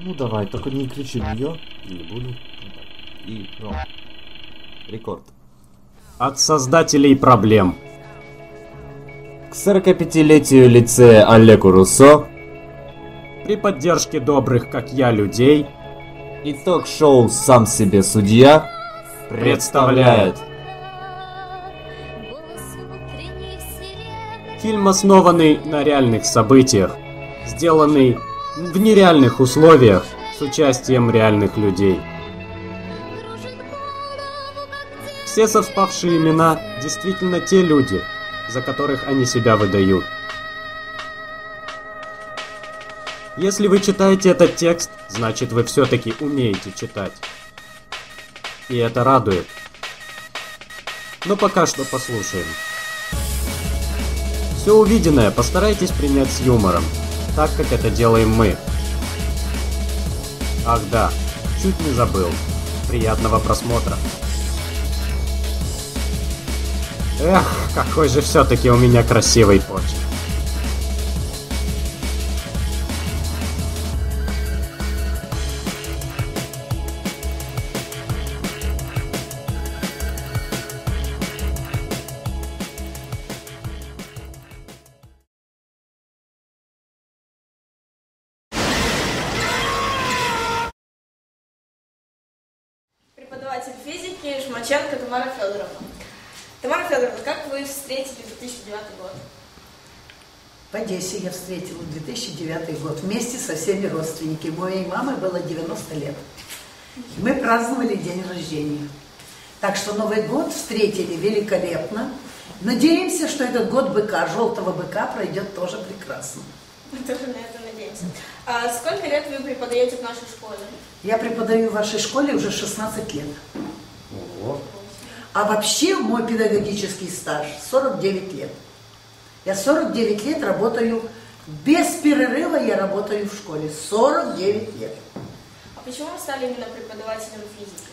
Ну давай, только не кричи нее. Не буду. И, Ром. Рекорд. От создателей проблем. К 45-летию лицея Олегу Руссо При поддержке добрых, как я, людей и ток-шоу «Сам себе судья» представляет фильм, основанный на реальных событиях, сделанный в нереальных условиях с участием реальных людей. Все совпавшие имена действительно те люди, за которых они себя выдают. Если вы читаете этот текст, значит вы все-таки умеете читать. И это радует. Но пока что послушаем. Все увиденное постарайтесь принять с юмором, так как это делаем мы. Ах да, чуть не забыл. Приятного просмотра. Эх, какой же все-таки у меня красивый почерк. Встретили 2009 год? В Одессе я встретила 2009 год вместе со всеми родственниками. Моей мамы было 90 лет. Мы праздновали день рождения. Так что Новый год встретили великолепно. Надеемся, что этот год быка, желтого быка, пройдет тоже прекрасно. Мы тоже на это надеемся. А сколько лет вы преподаете в нашей школе? Я преподаю в вашей школе уже 16 лет. А вообще мой педагогический стаж 49 лет. Я 49 лет работаю, без перерыва я работаю в школе. 49 лет. А почему вы стали именно преподавателем физики?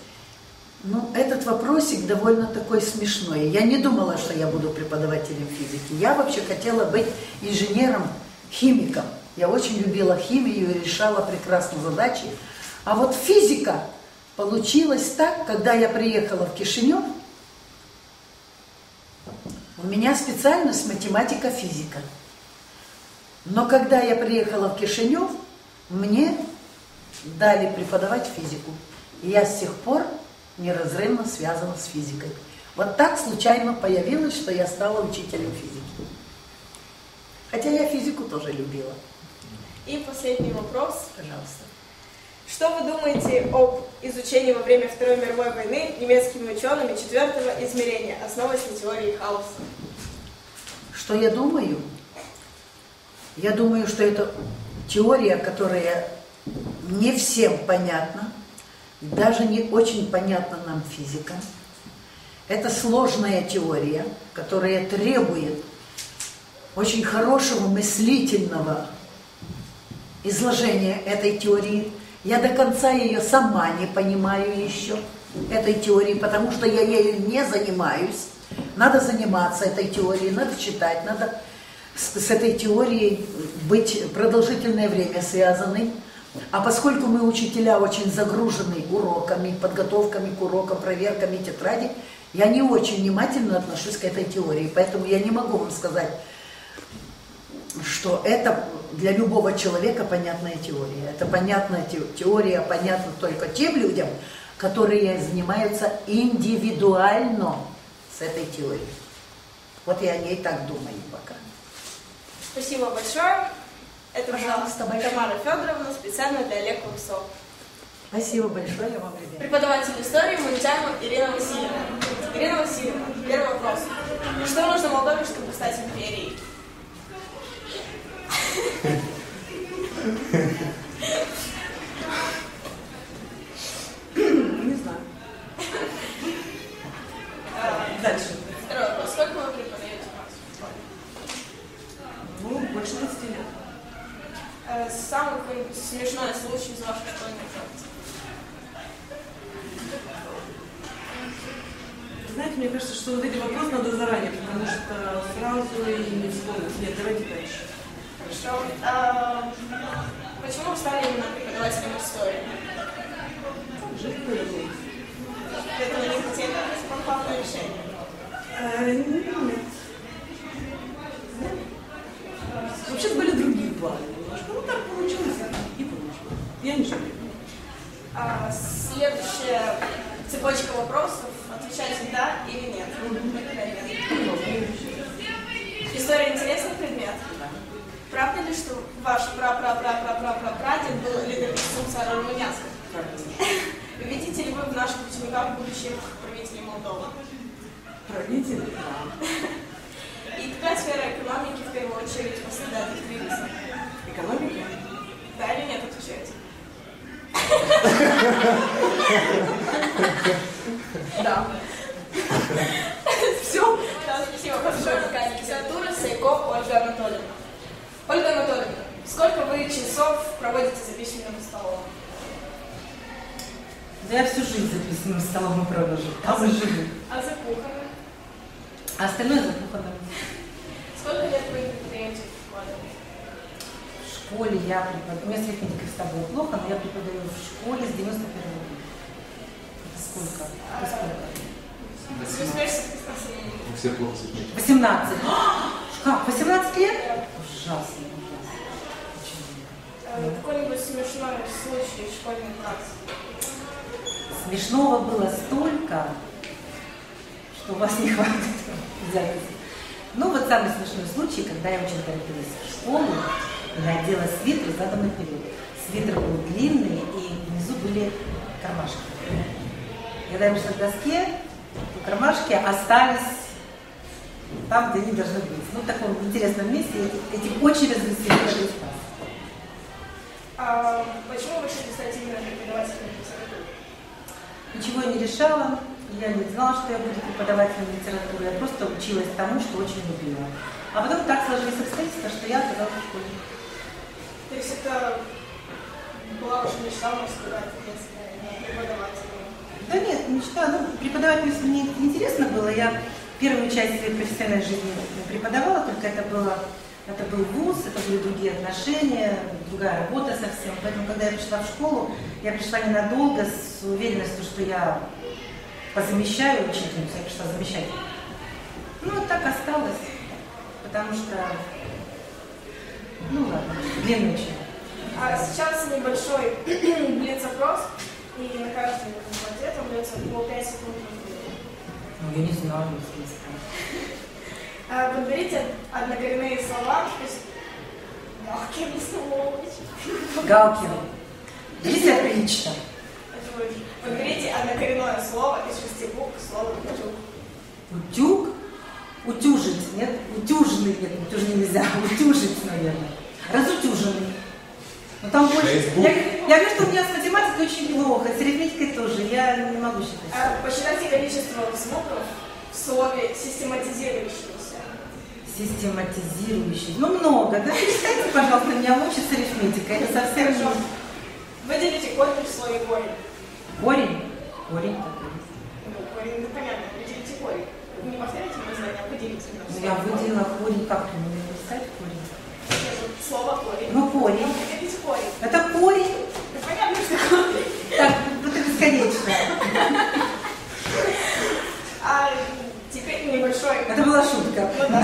Ну, этот вопросик довольно такой смешной. Я не думала, что я буду преподавателем физики. Я вообще хотела быть инженером, химиком. Я очень любила химию и решала прекрасно задачи. А вот физика получилась так, когда я приехала в Кишинев, у меня специальность математика-физика. Но когда я приехала в Кишинев, мне дали преподавать физику. И я с тех пор неразрывно связана с физикой. Вот так случайно появилось, что я стала учителем физики. Хотя я физику тоже любила. И последний вопрос. Пожалуйста. Что вы думаете об изучении во время Второй мировой войны немецкими учеными четвертого измерения, основываясь на теории хаоса? Что я думаю? Я думаю, что это теория, которая не всем понятна, даже не очень понятна нам физикам. Это сложная теория, которая требует очень хорошего мыслительного изложения этой теории. Я до конца ее сама не понимаю еще, этой теории, потому что я ею не занимаюсь. Надо заниматься этой теорией, надо читать, надо с, с этой теорией быть продолжительное время связанной. А поскольку мы, учителя, очень загружены уроками, подготовками к урокам, проверками тетради, я не очень внимательно отношусь к этой теории. Поэтому я не могу вам сказать, что это для любого человека понятная теория. Это понятная теория, понятна только тем людям, которые занимаются индивидуально с этой теорией. Вот я о ней так думаю пока. Спасибо большое. Это Пожалуйста, была. Тамара Федоровна специально для Олега Курсов. Спасибо большое вам, ребята. Преподаватель истории Мунтяева Ирина Васильевна. Ирина Васильевна, первый вопрос. Что нужно Молдове, чтобы стать империей? Thank you. Сколько вы часов проводите за письменным столом? Да я всю жизнь за письменным столом провожу. Там и живу. А за кухонным? А остальное за кухонным. Сколько лет вы преподаете в школе? В школе я преподаю. У меня с арифметикой всегда было плохо, но я преподаю в школе с 91 года. Это сколько? Это сколько? Вы смеешься, Константин? Мы все плохо с этим. 18. Как? 18 лет? Ужасно, Какой-нибудь смешной случай из школьной практики? Смешного было столько, что у вас не хватит записи. Ну вот самый смешной случай, когда я очень торопилась в школу и надела свитер задом наперед. Свитер был длинный, и внизу были кармашки. Когда я вышла к доске, то кармашки остались там, где они должны быть. Ну, в таком интересном месте. Эти- очень развеселили класс. А почему вы решили стать именно преподавателем литературы? Ничего я не решала, я не знала, что я буду преподавателем литературы, я просто училась тому, что очень любила. А потом так сложились обстоятельства, что я оказалась в школе. То есть это была ваша мечта, можно сказать, если не преподавателем? Да нет, мечта, ну, преподавать мне интересно было. Я первую часть своей профессиональной жизни преподавала, только это было это был вуз, это были другие отношения, другая работа совсем. Поэтому, когда я пришла в школу, я пришла ненадолго с уверенностью, что я позамещаю учительницу, я пришла замещать. Ну, вот так осталось, потому что, ну ладно, длинный очень. А сейчас небольшой блиц-опрос, и на каждый ответ вам дается по 5 секунд. Ну, я не знаю, если. А, Подберите однокоренные слова, то есть мягкие сволочь. Галкин. Веди себя прилично. Подберите однокоренное слово из шести букв слова «утюг». Утюг? Утюжить, нет? Утюжный, нет, утюжный нельзя. Утюжить, наверное. Разутюженный. Но там больше... Я, я говорю, что у меня с математикой очень плохо, с арифметикой тоже. Я не могу считать. А, Посчитайте количество звуков в слове «систематизирующийся». Систематизирующий. Ну, много, да? Перестаньте, пожалуйста, меня мучить с арифметикой. Это совсем Хорошо. не... Выделите корень в слове «корень». Корень? Корень такой. Ну, корень, ну понятно, выделите корень. Вы не повторяйте мои знания, а выделите. Ну, я выделила корень. Как мне написать корень? Слово корень. Ну, корень. Выделите корень. Это корень. Ну, понятно, что корень. Так, это бесконечно. А теперь небольшой. Это была шутка. Ну да,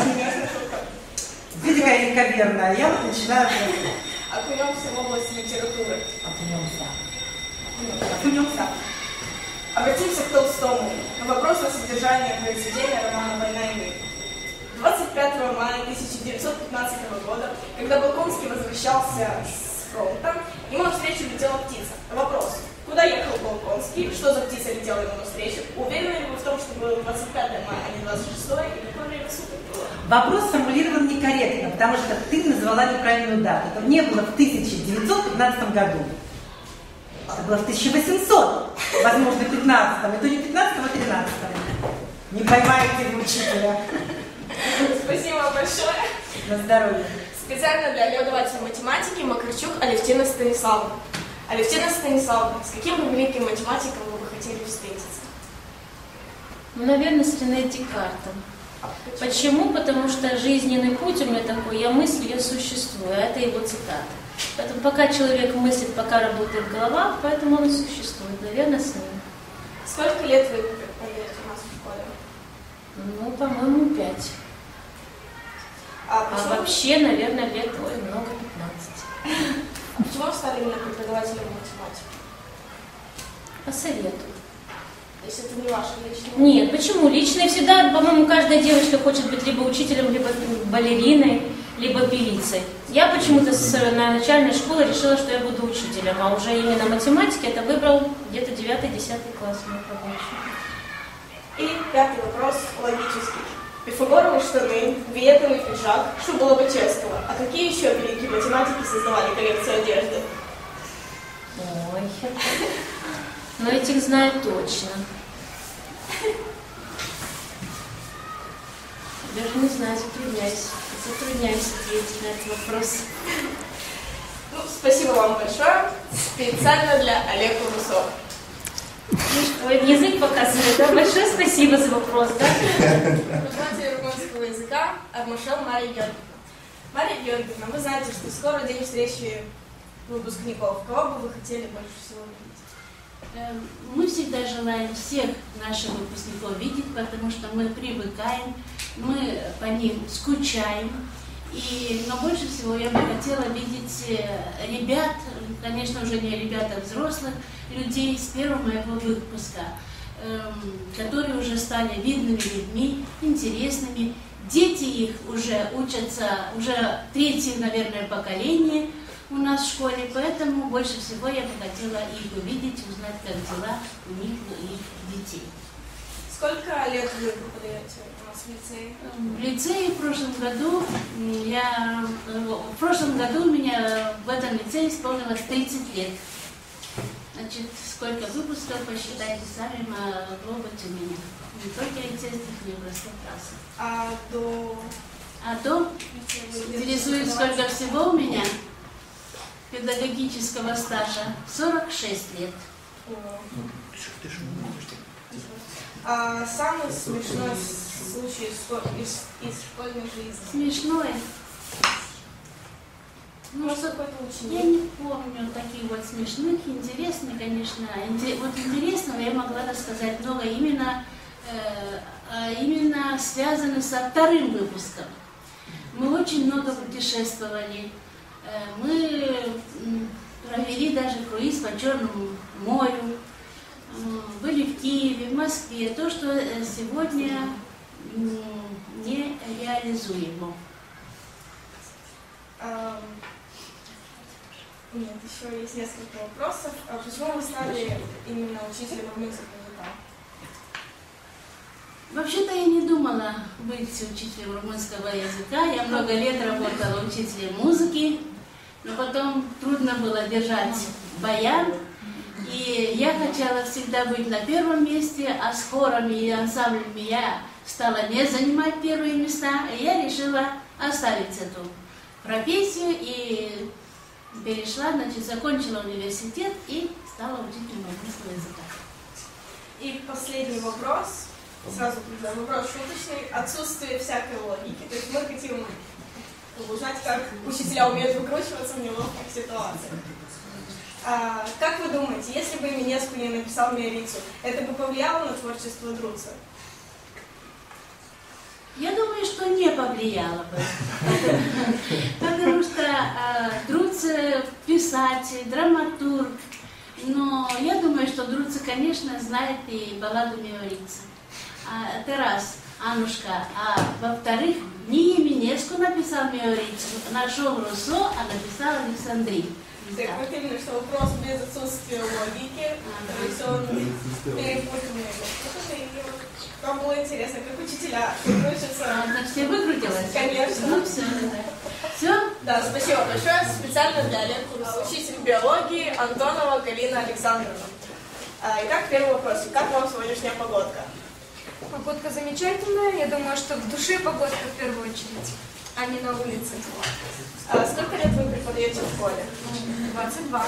какая легковерная. Я вот начинаю Окунемся в область литературы. окунемся. Окунемся. Обратимся к Толстому. На вопрос о содержании произведения романа «Война и мир». 25 мая 1915 года, когда Балконский возвращался с фронта, ему навстречу летела птица. Вопрос. Куда ехал Балконский? Что за птица летела ему навстречу? Уверены ли вы в том, что было 25 мая, а не 26 и какое время суток было? Вопрос сформулирован потому что ты назвала неправильную дату. Это не было в 1915 году. Это было в 1800, возможно, 15 И то не 15 а 13 Не поймаете вы учителя. Спасибо большое. На здоровье. Специально для преподавателя математики Макарчук Алевтина Станиславовна. Алевтина Станиславовна, с каким бы великим математиком вы бы хотели встретиться? Ну, наверное, с Рене Декартом. Почему? Потому что жизненный путь у меня такой, я мыслю, я существую, а это его цитата. Поэтому пока человек мыслит, пока работает голова, поэтому он и существует. Наверное, с ним. Сколько лет вы преподаете у нас в школе? Ну, по-моему, пять. А А вообще, наверное, лет ой, много 15. почему вы стали именно преподавателем математики? По совету. Есть это не ваше личное? Нет, почему? Личные всегда, по-моему, каждая девочка хочет быть либо учителем, либо балериной, либо певицей. Я почему-то с на начальной школы решила, что я буду учителем, а уже именно математики это выбрал где-то 9-10 класс мой побольше. И пятый вопрос логический. Пифагоровы штаны, виетовый пиджак, бы честного. А какие еще великие математики создавали коллекцию одежды? Ой, но этих знаю точно. Даже не знаю, затрудняюсь. Затрудняюсь ответить на этот вопрос. Ну, спасибо вам большое. Специально для Олега Русова. Язык показывает, да? Большое спасибо за вопрос, да? Преподаватель румынского языка Армашел Мария Георгиевна. Мария Георгиевна, вы знаете, что скоро день встречи выпускников. Кого бы вы хотели больше всего видеть? Эм, Мы всегда желаем всех наших выпускников видеть, потому что мы привыкаем, мы по ним скучаем. И, но больше всего я бы хотела видеть э, ребят, конечно, уже не ребят, а взрослых людей с первого моего выпуска, эм, которые уже стали видными людьми, интересными. Дети их уже учатся, уже третье, наверное, поколение у нас в школе, поэтому больше всего я бы хотела их увидеть, узнать, как дела у них, у их детей. Сколько лет вы преподаете у нас в лицее? В лицее в прошлом году я э, в прошлом году у меня в этом лицее исполнилось 30 лет. Значит, сколько выпусков, посчитайте сами, могло быть у меня. Не только лицейских, но и простых классов. А до А вы интересует, сколько всего у меня педагогического стажа. 46 лет. А самый смешной случай из, из, школьной жизни? Смешное. Ну, Может, Я не помню таких вот смешных, интересных, конечно. Вот интересного я могла рассказать много именно, э, а именно связано со вторым выпуском. Мы очень много путешествовали. Э, Мы провели даже круиз по Черному морю. Были в Киеве, в Москве. То, что э, сегодня не реализуемо. Ам, Нет, еще есть несколько вопросов. А почему вы стали именно учителем румынского языка? Вообще-то я не думала быть учителем румынского языка. Я много лет работала учителем музыки, но потом трудно было держать баян. И я хотела всегда быть на первом месте, а с хорами и ансамблями я стала не занимать первые места, и я решила оставить эту профессию и перешла, значит, закончила университет и стала учителем румынского языка. И последний вопрос. Сразу да, вопрос шуточный. Отсутствие всякой логики. То есть мы хотим узнать, как учителя умеют выкручиваться в неловких ситуациях. А, как вы думаете, если бы Минеску не написал Миорицу, это бы повлияло на творчество Друца? Я думаю, что не повлияло бы. Потому что э, Друце писатель, драматург. Но я думаю, что Друце, конечно, знает и балладу Миорица. А, это раз, Аннушка. А во-вторых, не Минеску написал Миорицу, нашел Руссо, а написал Александрин. Так вот именно, что вопрос без отсутствия логики, то есть он перепутал его. Вам было интересно, как учителя выкручиваются. А, Значит, я выкрутилась? Конечно. Ну, все. Все? Да, спасибо большое. Специально для Олега учитель биологии Антонова Галина Александровна. А, Итак, первый вопрос. Как вам сегодняшняя погодка? Погодка замечательная. Я думаю, что в душе погодка в первую очередь, а не на улице. А Сколько лет вы преподаете в школе? 22.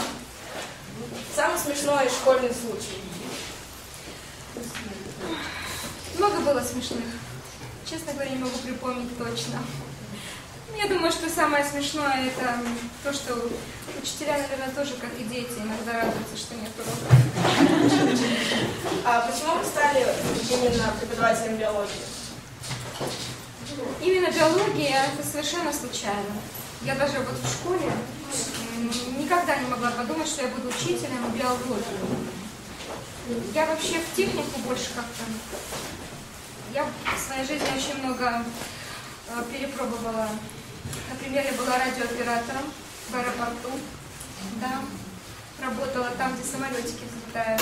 Самый смешной школьный случай. Много было смешных. Честно говоря, не могу припомнить точно. Я думаю, что самое смешное это то, что учителя, наверное, тоже, как и дети, иногда радуются, что нет уроков. А почему вы стали именно преподавателем биологии? Именно биология это совершенно случайно. Я даже вот в школе никогда не могла подумать, что я буду учителем биологии. Я вообще в технику больше как-то... Я в своей жизни очень много э, перепробовала. Например, я была радиооператором в аэропорту. Да. Работала там, где самолетики взлетают.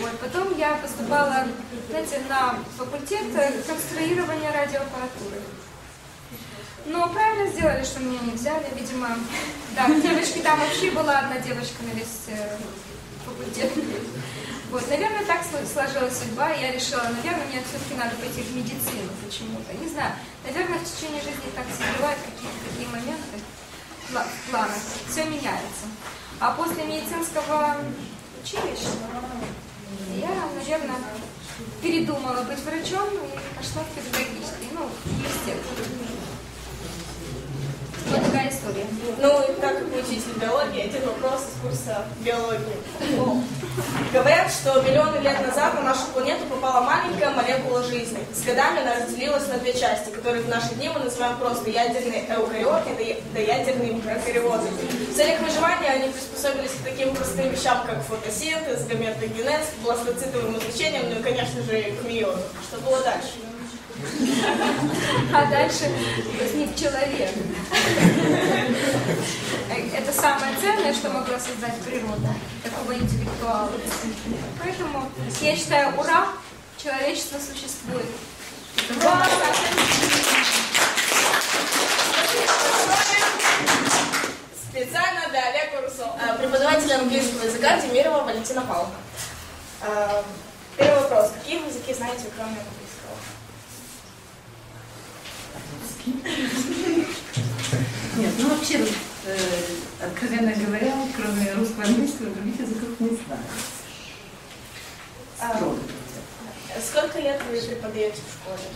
Вот. Потом я поступала, знаете, на факультет конструирования радиоаппаратуры. Но правильно сделали, что меня не взяли, видимо. Да, девочки, там вообще была одна девочка на весь э, факультет. Вот, наверное, так сло- сложилась судьба, и я решила, наверное, мне все-таки надо пойти в медицину почему-то. Не знаю, наверное, в течение жизни так созревают какие-то такие моменты в. Все меняется. А после медицинского училища я, наверное, передумала быть врачом и пошла в педагогический, ну, в университет. Вот такая история. Ну, как учитель биологии, один вопрос из курса биологии. Говорят, что миллионы лет назад на нашу планету попала маленькая молекула жизни. С годами она разделилась на две части, которые в наши дни мы называем просто ядерные эукариоты и доядерные прокариоты. В целях выживания они приспособились к таким простым вещам, как фотосинтез, гаметогенез, бластоцитовым излучением, ну и, конечно же, к миозу. Что было дальше? А дальше возник человек. Это самое ценное, что могла создать природа, такого интеллектуала. Поэтому я считаю, ура, человечество существует. Ура! Специально для Олега Русо. Э, Преподаватель английского языка Демирова Валентина Павловна. Э, Первый вопрос. Какие языки знаете, кроме английского? Нет, ну вообще, э, откровенно говоря, кроме русского английского, других языков не знаю. А, Строго. Сколько лет вы преподаете в школе?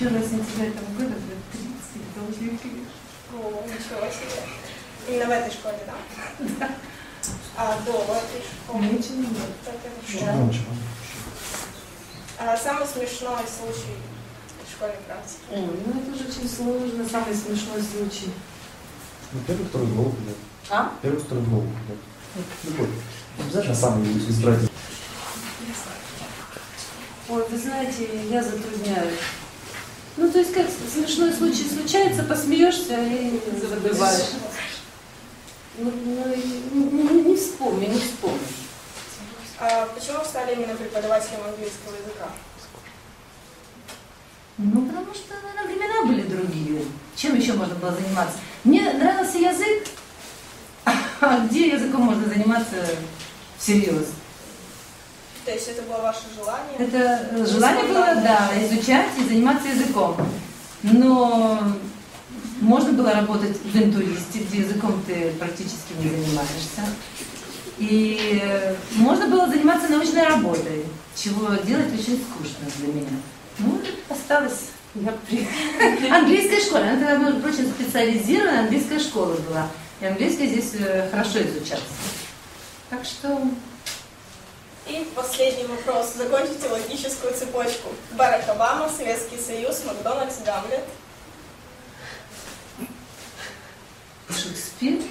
1 сентября этого года будет 30 должники. О, ничего себе. Именно в этой школе, да? Да. А до этой школы? Ничего нет. Так, хорошо. А самый смешной случай школьной практике? Ой, ну это же очень сложно, самый смешной случай. Ну, первый, второй в голову. А? Первый, второй в голову придет. Любой. Не обязательно самый избиратель. Ой, вы знаете, я затрудняюсь. Ну, то есть, как смешной случай случается, посмеешься и забываешь. Ну, ну, не, не- не вспомню, не вспомню. А почему вы стали именно преподавателем английского языка? Ну, потому что, наверное, времена были другие. Чем еще можно было заниматься? Мне нравился язык, а где языком можно заниматься всерьез? То есть это было ваше желание? Это желание было, да, изучать и заниматься языком. Но можно было работать в интуристе, где языком ты практически не занимаешься. И можно было заниматься научной работой, чего делать очень скучно для меня. Осталось я при английской школе. Она тогда, между прочим, специализированная английская школа была. И английский здесь э, хорошо изучался. Так что И последний вопрос. Закончите логическую цепочку. Барак Обама, Советский Союз, Макдональдс, Гамлет. Шекспир.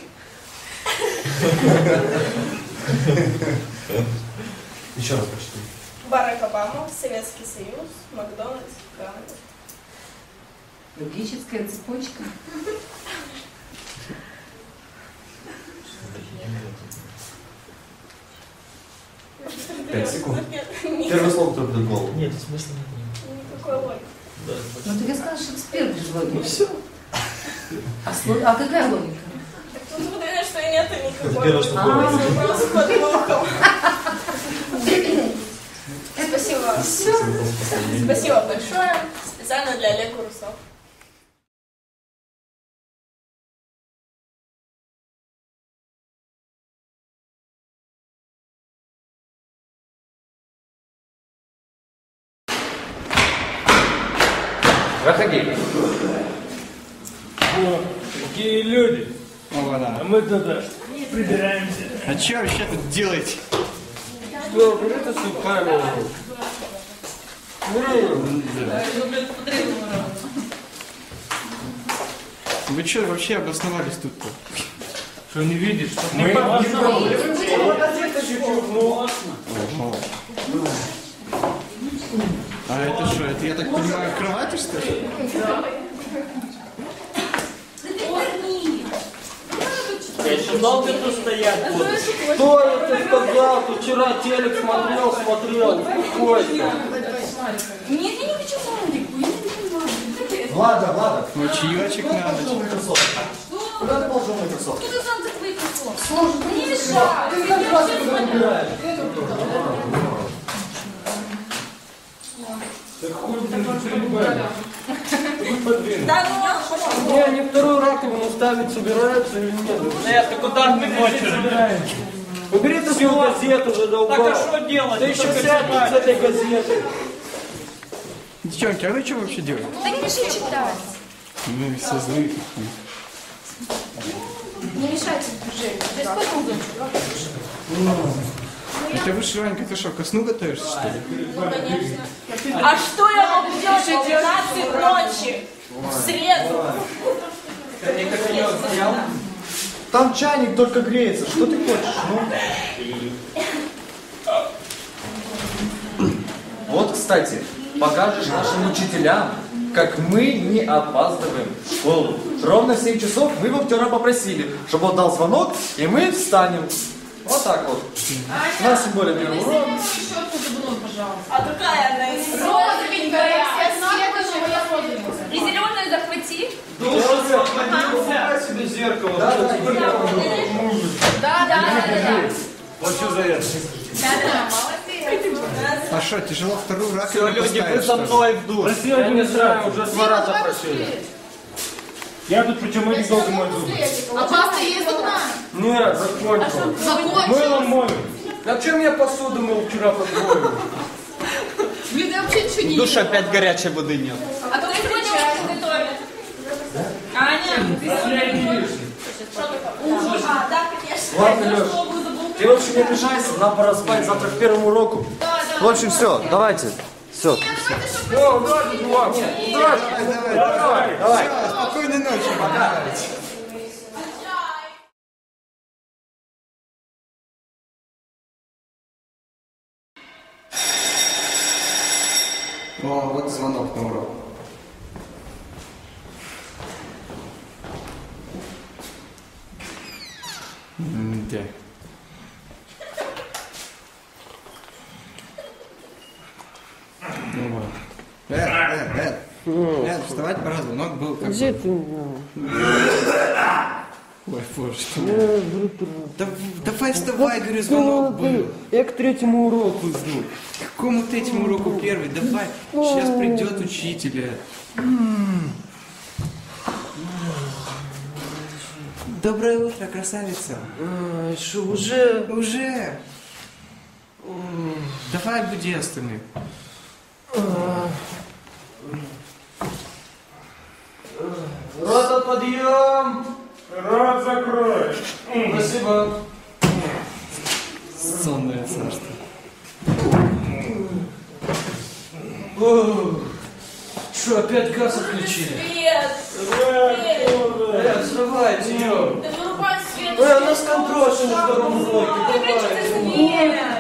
Еще раз прочитай. Барак Обама, Советский Союз, Макдональдс. Логическая цепочка. Пять секунд. Первое слово, которое придет в голову. Нет, смысла нет. никакой логики. Да, Ну так я сказала Шекспир без логики. все. А, сло- а какая логика? Так тут вы уверены, что и нет никакой первое, что логики. было. Вопрос под мухом. Спасибо большое. Специально для Олега Русов. Проходи. Какие люди. Оба-на. А мы туда прибираемся. А что вообще тут делаете? Берите свою камеру. Вы что вообще обосновались тут-то? Что не видишь? Что Мы не А это что, это, я так понимаю, кровати, что ли? Я еще долго тут стоять буду. Что я тебе сказал? Ты вчера телек смотрел, смотрел. Успокойся. Нет, я не хочу музыку, я не понимаю. Влада, Влада. Ну, чаечек на ночь. Куда ты положил Microsoft? Что ты сам так выписал? Слушай, не мешай. Ты как раз когда убираешь. Да, ну, Не, они вторую раковину ставить собираются или нет? Нет, ты куда ты хочешь? Убери ты свою газету, задолбал. Так, а что делать? Ты Ну, еще сядь с этой газеты. Девчонки, а вы что вообще делаете? Да не мешай читать. Ну и все злые. Не мешайте движению. Да сколько музычку? Это вы, Шиванька, ты что, ко сну готовишься, что ли? Ну, конечно. А что я могу делать в 12 ночи? В среду? Там чайник только греется. Что ты хочешь? Ну? Вот, кстати, покажешь нашим учителям, как мы не опаздываем в школу. Ровно в 7 часов мы его вчера попросили, чтобы он дал звонок, и мы встанем. Вот так вот. У нас тем более первый урок. А какая она из Розовенькая, И зеленую захвати. Душу захвати, себе зеркало. Да, да, да, да. Вот что за это? А что, тяжело вторую Все, раковину люди, вы ли? мной в душ. Прости, Я не сразу. уже два раза просили. Я тут причем долго мою зубы. А паста есть одна? Нет, закончил. Закончилась? Мылом мою. А чем я посуду мыл вчера по-твоему? Блин, я вообще ничего не В душе опять горячей воды нет. А кто сегодня ужин готовит? Аня, ты сегодня Ужин. А, да, конечно. Ладно, Леш, ты, в общем, не обижайся, нам пора спать завтра к первому уроку. В общем, все, давайте. Все. О, удачи, чувак. Удачи. Давай, давай, Давай. Всё, спокойной ночи. Пока. О, вот звонок на урок. Да. Вставать пора, звонок был как Где ты? Ой, боже, что Да, давай вставай, говорю, звонок был. Я к третьему уроку жду. К какому третьему уроку первый? Давай, сейчас придет учитель. Эд. Доброе утро, красавица. Что, уже? Уже. Давай буди остальных. Опять газ отключили? Свет. Э, взрывайте ее. Да вырубай свет. Эй, у нас контрольный на втором уроке. Выключи свет.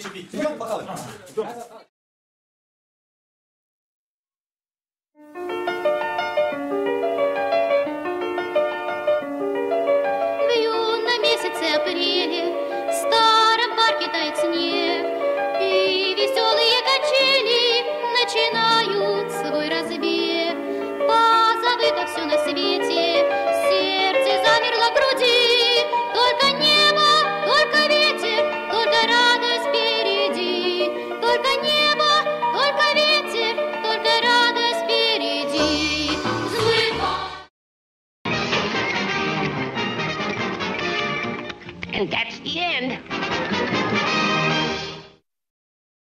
2021